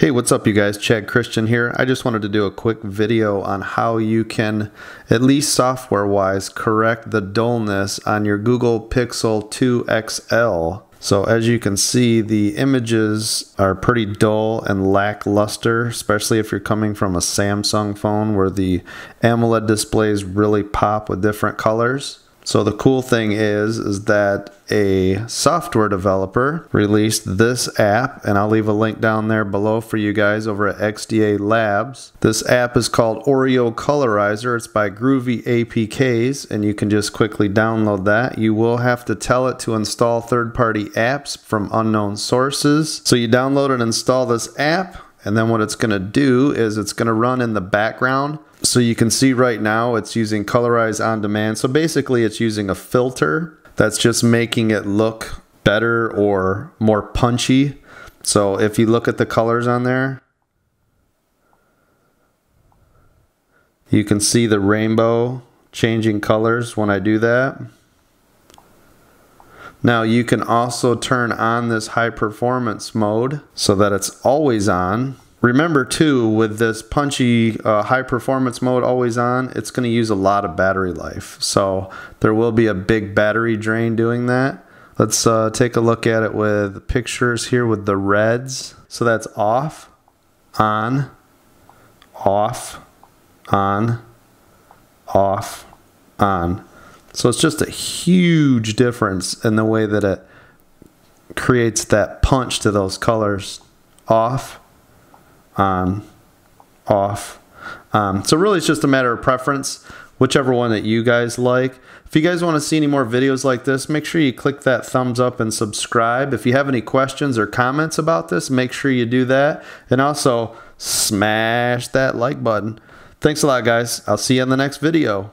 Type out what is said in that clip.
Hey, what's up you guys? Chad Christian here. I just wanted to do a quick video on how you can, at least software wise, correct the dullness on your Google Pixel 2 XL. So as you can see, the images are pretty dull and lackluster, especially if you're coming from a Samsung phone where the AMOLED displays really pop with different colors. So the cool thing is, is that a software developer released this app, and I'll leave a link down there below for you guys over at XDA Labs. This app is called Oreo Colorizer. It's by Groovy APKs, and you can just quickly download that. You will have to tell it to install third-party apps from unknown sources. So you download and install this app, and then what it's going to do is it's going to run in the background so you can see right now it's using Colorize on demand. So basically it's using a filter that's just making it look better or more punchy. So if you look at the colors on there, you can see the rainbow changing colors when I do that. Now you can also turn on this high performance mode so that it's always on. Remember too, with this punchy uh, high performance mode always on, it's going to use a lot of battery life. So there will be a big battery drain doing that. Let's uh, take a look at it with pictures here with the reds. So that's off, on, off, on, off, on. So it's just a huge difference in the way that it creates that punch to those colors. Off, on, off. Um, so really it's just a matter of preference, whichever one that you guys like. If you guys want to see any more videos like this, make sure you click that thumbs up and subscribe. If you have any questions or comments about this, make sure you do that. And also smash that like button. Thanks a lot, guys. I'll see you in the next video.